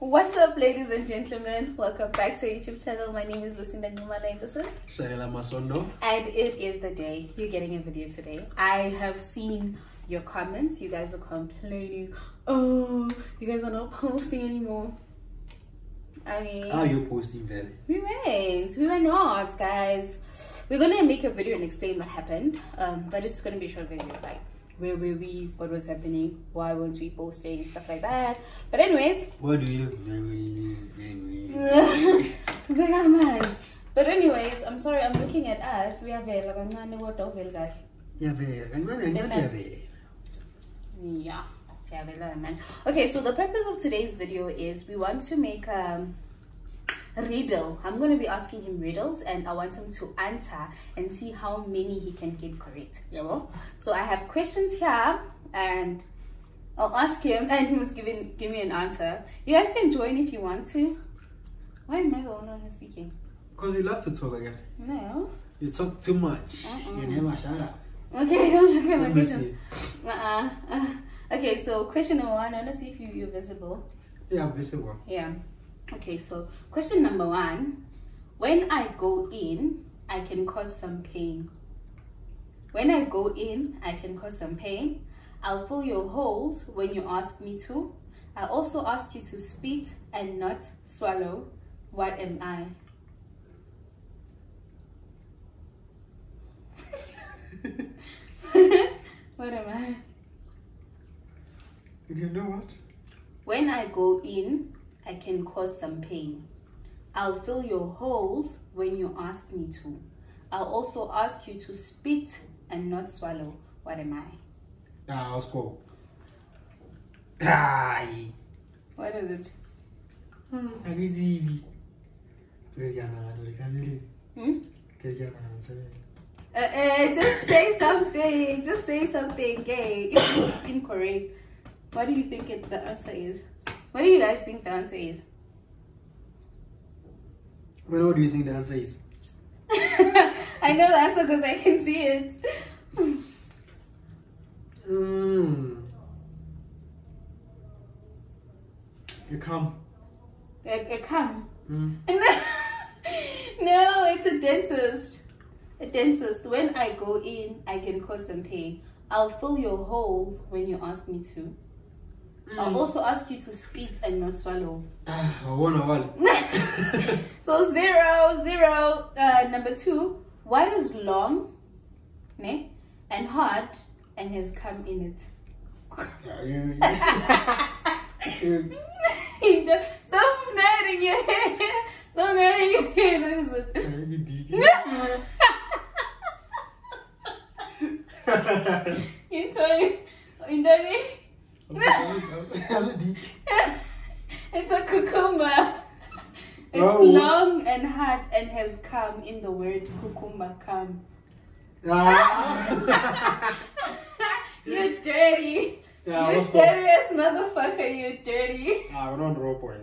What's up, ladies and gentlemen? Welcome back to our YouTube channel. My name is Lusinda Nxumalo and this is Shayla Masondo. and it is the day you're getting a video today. I have seen your comments. You guys are complaining. Oh, you guys are not posting anymore. I mean, are you posting very? we went. We were not, guys. We're gonna make a video and explain what happened. Um, but it's gonna be a short video, like where were we, what was happening, why weren't we posting, stuff like that. But anyways, What do you look man. But anyways, I'm sorry, I'm looking at us. We have a kancane kodwa uvele kahle. Yeah, very. kancane kancane very. Yeah. siyabelana, man. Okay, so the purpose of today's video is we want to make um, a riddle. I'm going to be asking him riddles and I want him to answer and see how many he can get correct. Know? So I have questions here and I'll ask him and he must give, in, give me an answer. You guys can join if you want to. Why am I the only one who's speaking? Because you love to talk again. No. You talk too much. Uh-uh. You never shut up. Okay, don't look at my questions. Uh-uh. Uh, okay, so question number one. I want to see if you, you're visible. Yeah, visible. Yeah. Okay, so question number one. When I go in, I can cause some pain. When I go in, I can cause some pain. I'll fill your holes when you ask me to. I also ask you to spit and not swallow. What am I? what am I? You know what? When I go in, I can cause some pain. I'll fill your holes when you ask me to. I'll also ask you to spit and not swallow. What am I? Ah, let's go. What is it? Angizivi. Kuyana ngalo Hmm? Ngalo Uh, uh, just say something. Just say something gay. If it's incorrect, what do you think it, the answer is? What do you guys think the answer is? Well, what do you think the answer is? I know the answer because I can see it. Mm. You come. A, a cum. Mm. no, it's a dentist. A dentist. When I go in, I can cause some pain. I'll fill your holes when you ask me to. I'll also ask you to spit and not swallow. Ah, I wanna wall. so zero, zero. Uh, number two. What is long, ne, and hard, and has come in it? Stop nodding your head. Stop nodding your head. What is it? You told me. You. It's a cucumber. It's long and hard and has come in the word cucumber come. Ah. You're dirty. Yeah, you dirty ass motherfucker, you're dirty. Ah, we're not raw boy.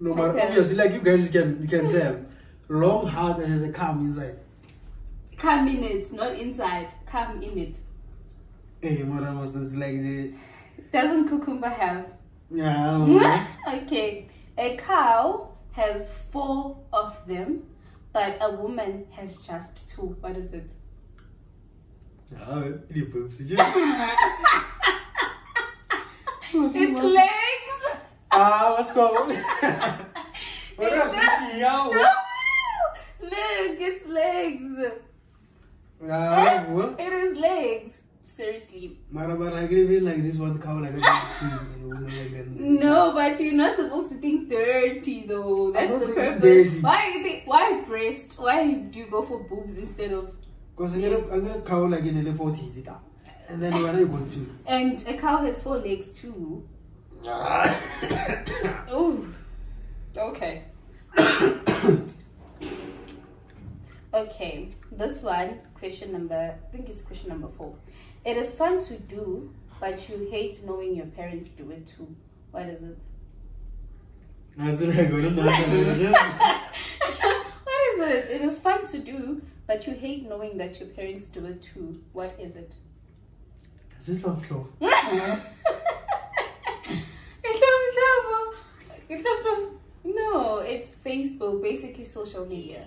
No, but Okay. obviously, like you guys can you can tell, long hard and has a calm inside. Come in it, not inside. Come in it. Hey, mother was this like the Doesn't cucumber have? yeah. I don't know. okay. A cow has four of them, but a woman has just two. What is it? Ah. It's legs. Ah, let's go. What It's else is she out? No, leg. It's legs. What? It is legs. Seriously. Mara, but I agree with like this one cow like a woman like that. No, but you're not supposed to think dirty though. That's the purpose. Why you think? Why breast? Why do you go for boobs instead of? Because I'm gonna I'm gonna cow like in the forties it up. And then when I go to And a cow has four legs too. Oh. Okay. Okay. This one, question number. I think it's question number four. It is fun to do, but you hate knowing your parents do it too. What is it? I said I go to what is it? It is fun to do, but you hate knowing that your parents do it too. What is it? Is it claw? Ihlomhlo. no, it's Facebook, basically social media.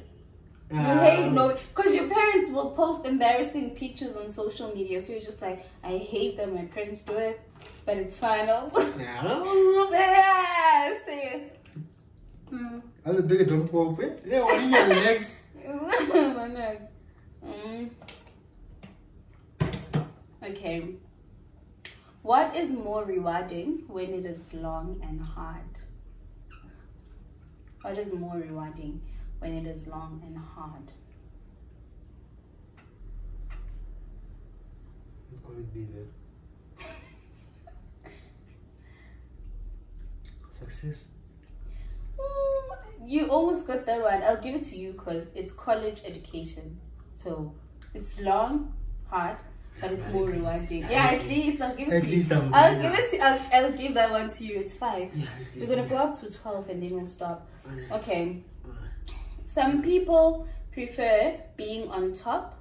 You Um, hate no, because your parents will post embarrassing pictures on social media, so you're just like, I hate that my parents do it, but it's fine also. Yeah. yes. Mm. I'll take it Pope. Yeah, what are you next? My neck. Mm. Okay. What is more rewarding when it is long and hard? What is more rewarding when it is long and hard? Call it be there. Success. Mm, You almost got that one. I'll give it to you because it's college education. So it's long, hard, but it's more rewarding. Yeah, at least. I'll give it At to least you. I'm I'll doing give that. it to I'll, I'll give that one to you. It's five. Yeah, We're gonna go up to twelve and then we'll stop. Yeah. Okay. Some people prefer being on top.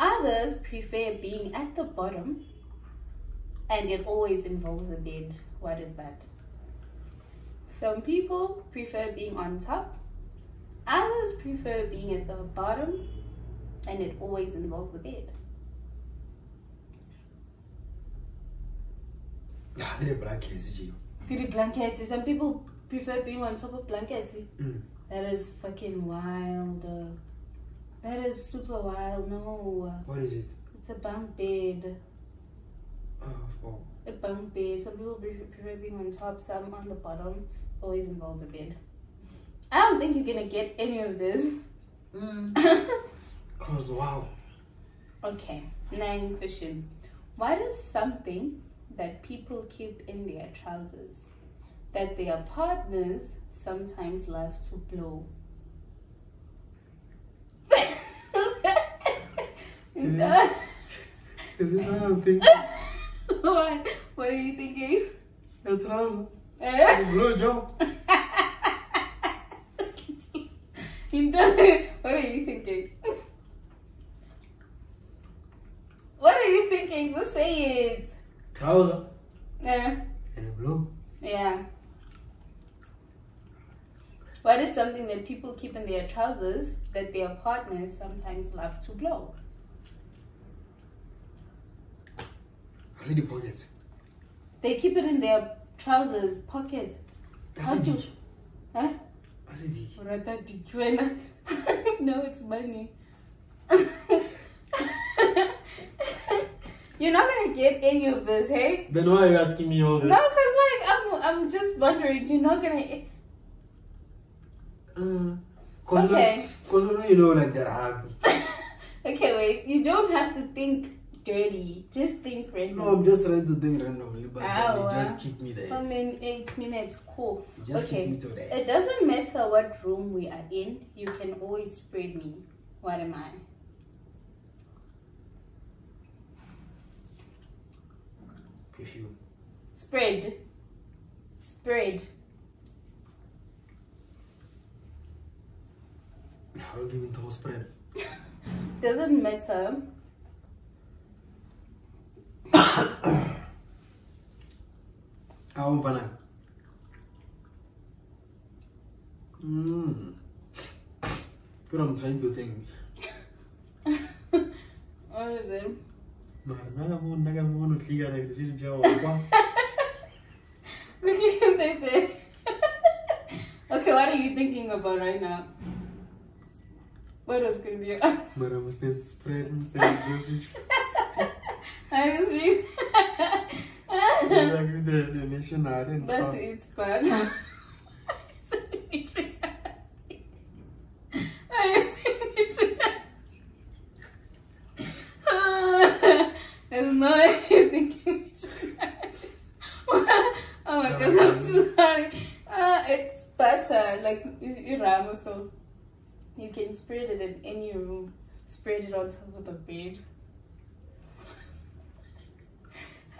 Others prefer being at the bottom. And it always involves a bed. What is that? Some people prefer being on top. Others prefer being at the bottom. And it always involves a bed. Yeah, I need a black case, Gio. Pretty blankets. Some people prefer being on top of blankets. Mm. That is fucking wild. uh. That is super wild. No. What is it? It's a bunk bed. Oh, wow. A bunk bed. Some people pre- prefer being on top, some on the bottom. Always involves a bed. I don't think you're gonna get any of this. Cause wow. okay, nine question. What is something that people keep in their trousers that their partners sometimes love to blow? Is it what I'm thinking? what? What are you thinking? A trouser. Eh? A blow job. What are you thinking? What are you thinking? Just say it. Trouser. Yeah. And a blow. Yeah. What is something that people keep in their trousers that their partners sometimes love to blow? I see the pockets. They keep it in their trousers pockets. I How see to- dick. Huh? I see dick. Rata dikwena. no, it's money. You're not gonna get any of this, hey? Then why are you asking me all this? No, cause like I'm, I'm just wondering. You're not gonna. Uh, cause Okay. Because you know, you know, like that hug. Okay, wait. You don't have to think dirty. Just think random. No, I'm just trying to think randomly, but then Ow, you uh, just keep me there. I mean, eight minutes. Cool. Just okay. keep me to there. It doesn't matter what room we are in. You can always spread me. What am I? Perfume. Spread. Spread. How do you into spread? Doesn't matter. How banana? Mmm. What I'm trying to think. what is it? Mara, naga mo, naga mo, no tliga na ito, sino siya wala. Look, you can type it. okay, what are you thinking about right now? What was gonna be your answer? Mara, must have spread, must have grocery. Honestly. Like with the, the missionary and That's stuff. its part. There's no way you're thinking Oh my gosh, I'm sorry. Uh, it's butter, like irama, so you can spread it in any room. Spread it on top of the bed.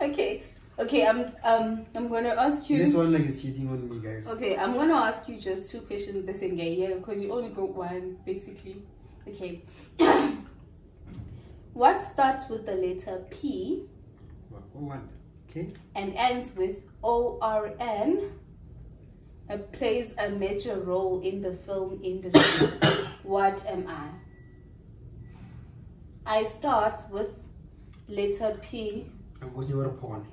Okay, okay. I'm um I'm gonna ask you. This one like is cheating on me, guys. Okay, I'm gonna ask you just two questions this in yeah, because you only got one basically. Okay. what starts with the letter P What? Okay. and ends with O R N uh, plays a major role in the film industry. what am I? I start with letter P. I'm going to porn.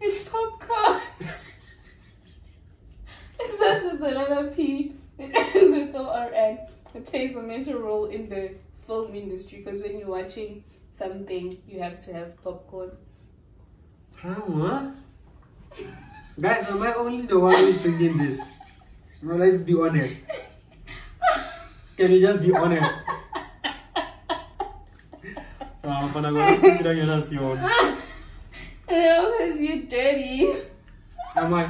it's popcorn. it starts with the letter P. It ends with the RN. It plays a major role in the film industry because when you're watching something, you have to have popcorn. Huh? Guys, am I only the one who's thinking this? No, let's be honest. Can you just be honest? Ah, pana gonna put it on your nación. No, because you're dirty. Am I?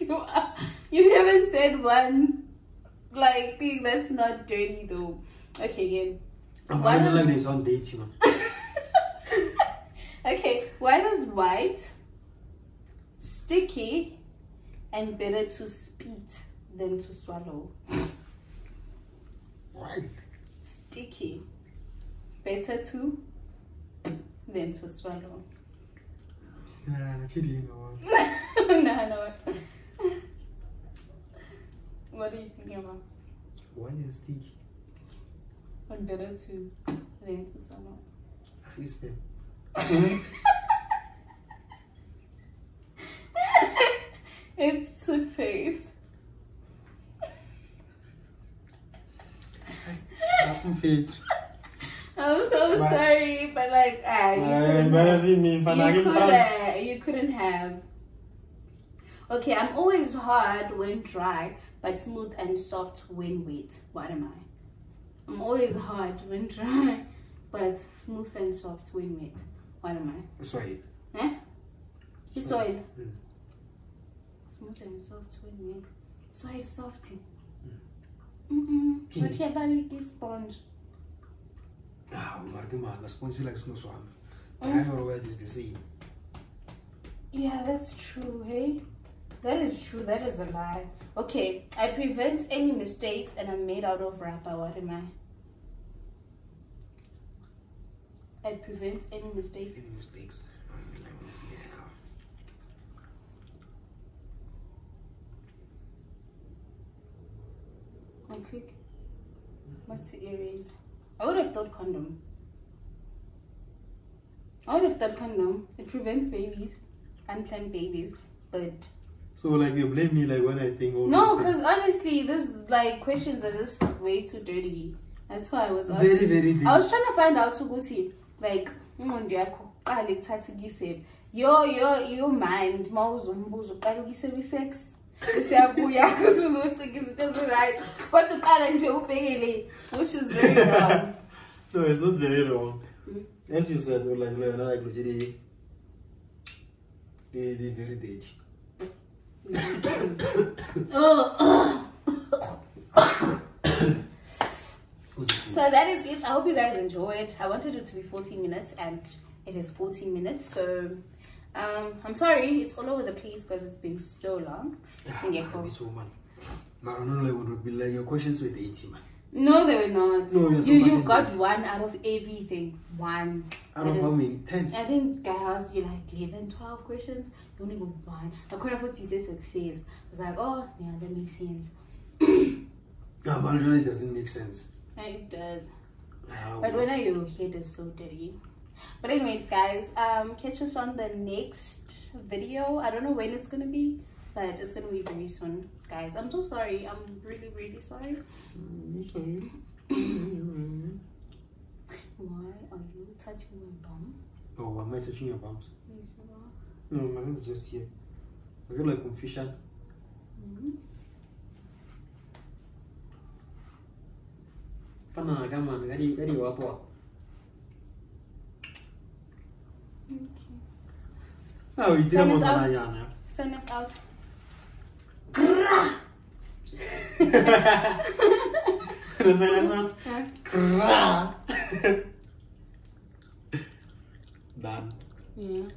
You, are- you haven't said one like thing that's not dirty though. Okay, again. I'm not does- like this on dating. Okay, why does white, sticky, and better to spit than to swallow? Right. Sticky, better to than to swallow. Kidding. man. no. What are you thinking about? Why and sticky? And better to than to swallow. Please, man. It's toothpaste. I'm. I'm so sorry, but like, ah, you Uh, couldn't embarrassing me. You could have. You couldn't have. Okay, I'm always hard when dry, but smooth and soft when wet. What am I? I'm always hard when dry, but smooth and soft when wet. What am I? Sorry. Eh? Soil. Mm. Smooth and soft when wet. Soil softy. Mm. Mm-mm. Hmm. But here, buddy, sponge. Ah, we might be mad. The sponge like snow swam. Mm. Try or wear this the same. Yeah, that's true, hey? That is true, that is a lie. Okay, I prevent any mistakes and I'm made out of rubber. What am I? I prevents any mistakes. Any mistakes? I click. What's the erase? I would have thought condom. I would have thought condom. It prevents babies, unplanned babies, but So like you blame me like when I think all No, because honestly, this like questions are just way too dirty. That's why I was asking. very very. I was trying to find out ukuthi like ingqondo yakho qale kuthatha kuyisebe your your your mind mawuzombuza uqala ukuyisebe sex usiyabuya usuzocika izinto ezi-right kodwa uqala nje ubhekele which is very wrong No, it's not very wrong. Mm. As you said, like like like like they they very dirty. oh, it? So that is it i hope you guys enjoyed i wanted it to be 14 minutes and it is 14 minutes so um i'm sorry it's all over the place because it's been so long Yeah, Ngekho. man, this woman. Man, I don't know would be like your questions were dirty, man. No, they were not. No, so you you got one out of everything. One. Out of how many? Ten. I think I asked you like 11, 12 questions. You only got one. According to what you said success. I was like, oh, yeah, that makes sense. Yeah, but really it doesn't make sense. It does. Ah, But when your head is so dirty. But anyways, guys, um, catch us on the next video. I don't know when it's gonna be, but it's gonna be very soon, guys. I'm so sorry. I'm really, really sorry. Why are you touching my bum? Oh, am I touching your? Yes, you are. No, my hand's just here. I feel like confusion. Mhm. Kama gari gari watu wa. Okay. We did Send us a out. banana. Send us out. Resign out. Huh? Done. Yeah.